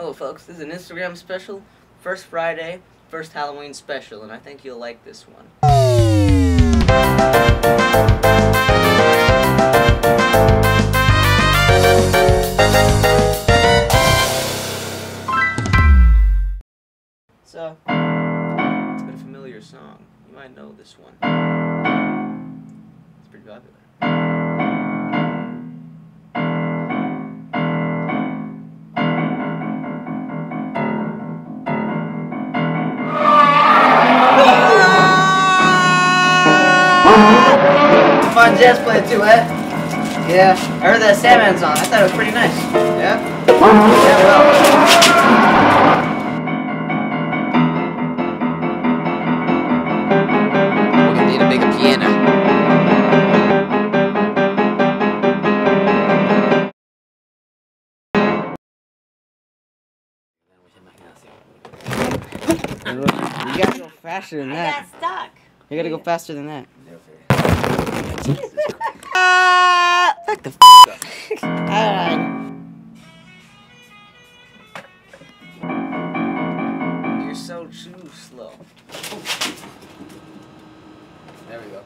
Hello, folks. This is an Instagram special, first Friday, first Halloween special, and I think you'll like this one. So, it's a familiar song. You might know this one. It's pretty popular. Fun jazz play too, eh? Yeah. I heard that Sandman song. I thought it was pretty nice. Yeah? Yeah, well. We're gonna need a bigger piano. You gotta go faster than I that. got stuck. You gotta go faster than that. Fuck the. Alright. You're so too slow. There we go.